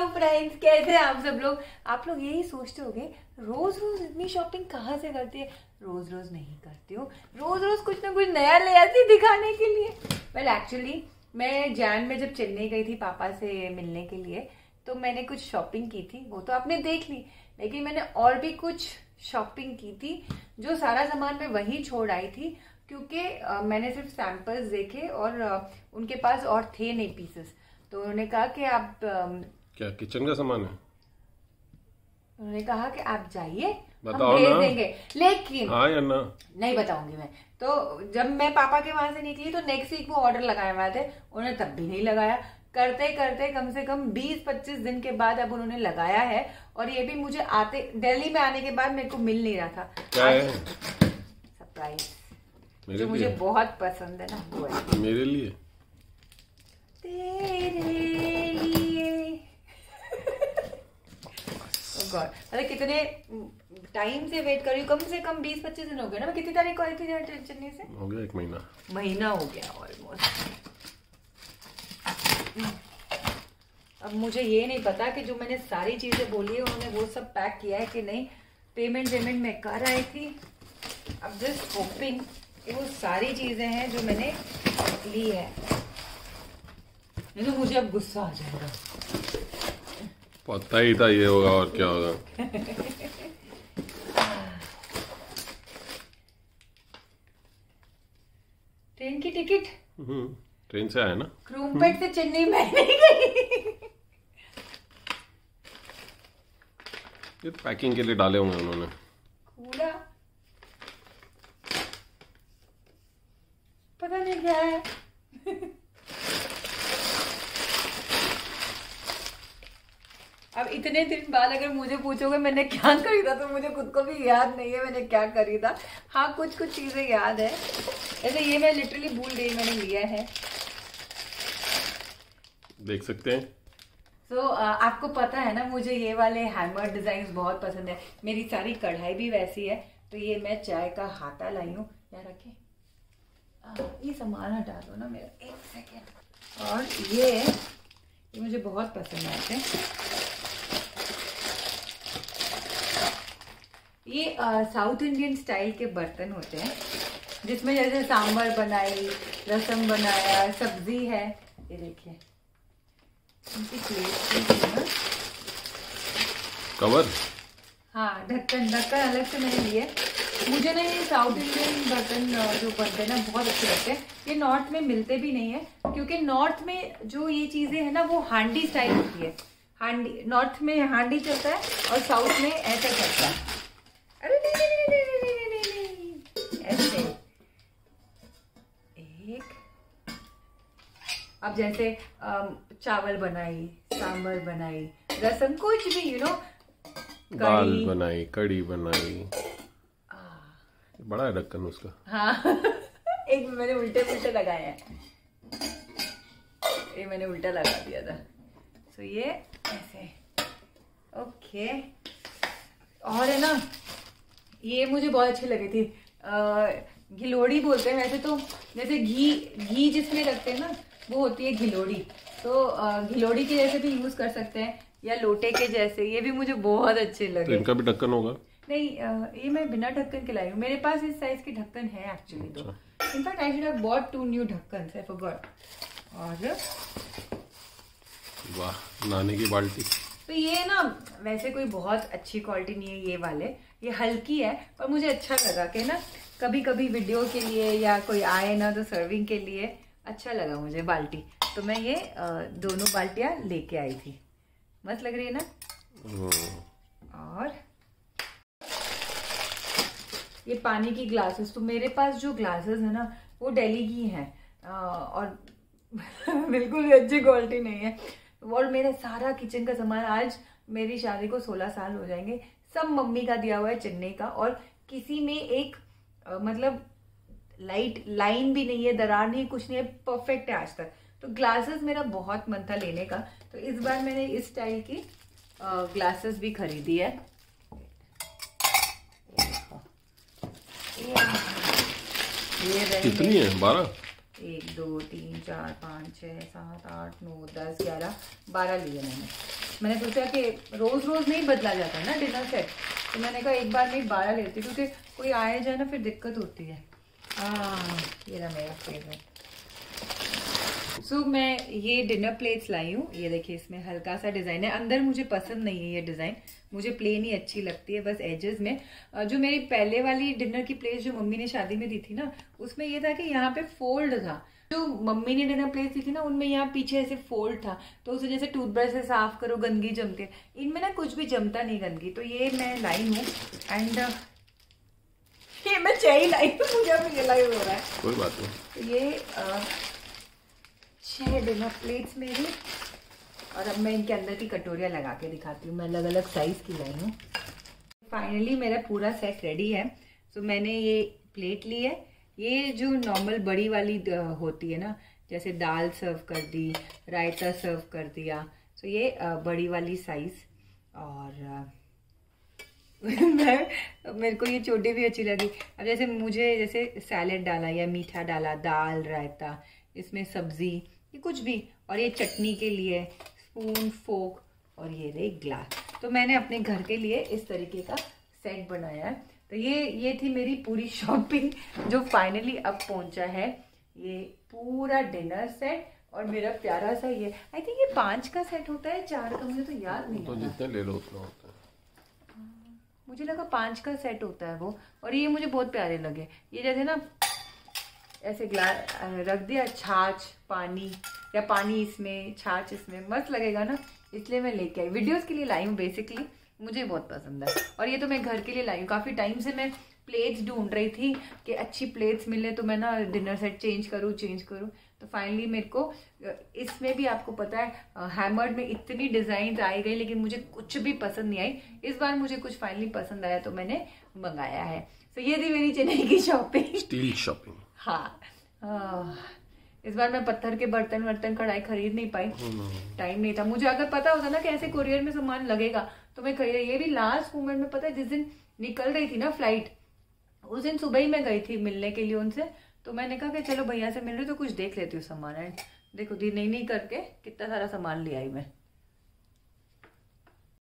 Hello friends कैसे हैं आप सब लोग? आप लोग यही सोचते होंगे रोज रोज इतनी शॉपिंग कहाँ से करती है? रोज रोज नहीं करती हूँ। रोज रोज कुछ ना कुछ नया ले आती दिखाने के लिए। वेल well, एक्चुअली मैं जैन में जब चेन्नई गई थी पापा से मिलने के लिए तो मैंने कुछ शॉपिंग की थी। वो तो आपने देख ली लेकिन मैंने और भी कुछ शॉपिंग की थी जो सारा सामान मैं वहीं छोड़ आई थी क्योंकि मैंने सिर्फ़ सैंपल्स देखे और उनके पास और थे नहीं पीसेस तो उन्होंने कहा कि आप क्या किचन का सामान है? उन्होंने कहा कि आप जाइए बताओ हम भेज ना। देंगे। लेकिन हाँ या ना? नहीं बताऊँगी मैं। तो जब मैं पापा के वहाँ से निकली तो नेक्स्ट वीक वो ऑर्डर लगाए हुए थे। उन्होंने तब भी नहीं लगाया। करते करते कम से कम 20-25 दिन के बाद अब उन्होंने लगाया है। और ये भी मुझे आते दिल्ली में आने के बाद मेरे को मिल नहीं रहा था। क्या है? सरप्राइज़ जो मुझे बहुत पसंद है ना वो है। मेरे लिए तेरे लिए Oh मतलब टाइम से वेट कर रही हूँ कम से कम 20-25 दिन हो गए ना मैं कितनी तारीख को आई थी चेन्नई से? हो गया एक महीना। महीना हो गया ऑलमोस्ट अब मुझे ये नहीं पता कि जो मैंने सारी चीज़ें बोली है उन्होंने वो सब पैक किया है कि नहीं। पेमेंट वेमेंट मैं कर आई थी। अब जस्ट होपिंग कि वो सारी चीज़ें हैं जो मैंने ली है। नहीं तो मुझे अब गुस्सा आ जाएगा। पता ही था ये होगा और क्या होगा? ट्रेन की टिकट? हम्म, ट्रेन से आया ना? क्रूमपेट से चेन्नई में नहीं गई। ये पैकिंग के लिए डाले होंगे उन्होंने। कूड़ा। पता नहीं क्या है। अब इतने दिन बाद अगर मुझे पूछोगे मैंने क्या खरीदा तो मुझे खुद को भी याद नहीं है मैंने क्या खरीदा हाँ कुछ कुछ चीज़ें याद है। ऐसे ये मैं लिटरली भूल गई मैंने लिया है। देख सकते हैं। सो so, uh, आपको पता है ना मुझे ये वाले हैमर डिज़ाइन बहुत पसंद है। मेरी सारी कढ़ाई भी वैसी है। तो ये मैं चाय का हाथा लाई हूँ। या रखे। ये सामान हटा दो ना मेरा। एक सेकेंड और ये ये मुझे बहुत पसंद आए थे ये साउथ इंडियन स्टाइल के बर्तन होते हैं जिसमें जैसे सांभर बनाई रसम बनाया सब्ज़ी है। ये देखिए। इनकी प्लेट है। कवर? हाँ ढक्कन ढक्कन अलग से मैंने लिए। मुझे ना ये साउथ इंडियन बर्तन जो बनते हैं ना बहुत अच्छे लगते हैं। ये नॉर्थ में मिलते भी नहीं है क्योंकि नॉर्थ में जो ये चीज़ें है ना वो हांडी स्टाइल होती है। हांडी नॉर्थ में हांडी चलता है और साउथ में ऐसा चलता है। अब जैसे चावल बनाई सांबर बनाई रसम कुछ भी यू नो दाल बनाई कड़ी बनाई। बड़ा है ढक्कन उसका। हाँ। एक मैंने उल्टे उल्टे लगाए हैं। ये मैंने उल्टा लगा दिया था। सो ये ऐसे। ओके और है ना ये मुझे बहुत अच्छी लगी थी। अ, घिलोड़ी बोलते हैं वैसे तो जैसे घी घी जिसमें रखते हैं ना वो होती है घिलोड़ी। तो घिलोड़ी के जैसे भी यूज़ कर सकते हैं या लोटे के जैसे ये भी मुझे बहुत अच्छे लगे तो लगे। इनका भी ढक्कन होगा? नहीं ये मैं बिना ढक्कन के लाई हूँ। मेरे पास इस साइज़ के ढक्कन है एक्चुअली तो in fact I should have bought two new ढक्कन आई फॉरगॉट और वाह नाने की बाल्टी। तो ये ना वैसे कोई बहुत अच्छी क्वालिटी नहीं है ये वाले। ये हल्की है पर मुझे अच्छा लगा कि ना कभी कभी वीडियो के लिए या कोई आए ना तो सर्विंग के लिए अच्छा लगा मुझे बाल्टी। तो मैं ये दोनों बाल्टियाँ लेके आई थी। मस्त लग रही है ना? और? ये पानी की ग्लासेस तो मेरे पास जो ग्लासेस है ना, वो डेली की हैं। और बिल्कुल भी अच्छी क्वालिटी नहीं है। और मेरा सारा किचन का सामान आज मेरी शादी को 16 साल हो जाएँगे। सब मम्मी का दिया हुआ है, चेन्नई का। और किसी में एक मतलब लाइट लाइन भी नहीं है दरार नहीं कुछ नहीं है परफेक्ट है आज तक। तो ग्लासेस मेरा बहुत मन था लेने का। तो इस बार मैंने इस स्टाइल की ग्लासेस भी खरीदी है। कितनी है? बारह? एक दो तीन चार पाँच छः सात आठ नौ दस ग्यारह। बारह लिए मैंने। मैंने सोचा कि रोज रोज नहीं बदला जाता ना डिनर सेट तो मैंने कहा, एक बार नहीं बारह लेती क्योंकि कोई आए जाए ना, फिर दिक्कत होती है। हाँ ये ना मेरा फेवरेट सो so, मैं ये डिनर प्लेट्स लाई हूँ। ये देखिए इसमें हल्का सा डिज़ाइन है। अंदर मुझे पसंद नहीं है ये डिज़ाइन मुझे प्लेन ही अच्छी लगती है बस एजेस में। जो मेरी पहले वाली डिनर की प्लेट जो मम्मी ने शादी में दी थी ना उसमें ये था कि यहाँ पे फोल्ड था। जो मम्मी ने डिनर प्लेट दी थी ना उनमें यहाँ पीछे ऐसे फोल्ड था। तो उसे जैसे टूथब्रश से साफ़ करो गंदगी जमती है इनमें ना कुछ भी जमता नहीं गंदगी। तो ये मैं लाई हूँ। एंड ये मैं चाहिए लाई हूँ। मुझे अब लाई हो रहा है। कोई बात नहीं। तो ये आ, छह डिनर प्लेट्स मेरी। और अब मैं इनके अंदर की कटोरियाँ लगा के दिखाती हूँ मैं अलग अलग साइज़ की लाई हूँ। फाइनली मेरा पूरा सेट रेडी है। सो मैंने ये प्लेट ली है। ये जो नॉर्मल बड़ी वाली होती है ना जैसे दाल सर्व कर दी रायता सर्व कर दिया। सो so, ये बड़ी वाली साइज़ और मैं मेरे को ये छोटी भी अच्छी लगी। अब जैसे मुझे जैसे सैलेड डाला या मीठा डाला दाल रायता इसमें सब्ज़ी ये कुछ भी। और ये चटनी के लिए स्पून फोक और ये रहे ग्लास। तो मैंने अपने घर के लिए इस तरीके का सेट बनाया है। तो ये ये थी मेरी पूरी शॉपिंग जो फाइनली अब पहुँचा है। ये पूरा डिनर सेट और मेरा प्यारा सा ये। आई थिंक ये पाँच का सेट होता है चार का मुझे तो याद नहीं तो जितने ले लो उतना होता है। मुझे लगा पाँच का सेट होता है वो। और ये मुझे बहुत प्यारे लगे। ये जैसे ना ऐसे ग्लास रख दिया, छाछ, पानी, या पानी इसमें, छाछ इसमें, मस्त लगेगा ना? इसलिए मैं लेके आई। वीडियोस के लिए लाई हूँ बेसिकली मुझे बहुत पसंद है। और ये तो मैं घर के लिए लाई हूँ। काफ़ी टाइम से मैं प्लेट्स ढूंढ रही थी कि अच्छी प्लेट्स मिले तो मैं ना डिनर सेट चेंज करूँ चेंज करूँ। तो फाइनली मेरे को इसमें भी आपको पता है हैमर्ड में इतनी डिज़ाइन आई गई, लेकिन मुझे कुछ भी पसंद नहीं आई। इस बार मुझे कुछ फाइनली पसंद आया तो मैंने मंगाया है। तो ये थी मेरी चेन्नई की शॉपिंग स्टील शॉपिंग हाँ। इस बार मैं पत्थर के बर्तन वर्तन कढ़ाई खरीद नहीं पाई। टाइम नहीं था। मुझे अगर पता होता ना कि ऐसे कुरियर में सामान लगेगा तो मैं खरीद। ये भी लास्ट मोमेंट में पता है जिस दिन निकल रही थी ना फ़्लाइट उस दिन सुबह ही मैं गई थी मिलने के लिए उनसे। तो मैंने कहा कि चलो भैया से मिल रही तो कुछ देख लेती हूँ सामान। एंड देखो दी नहीं नहीं करके कितना सारा सामान ले आई मैं।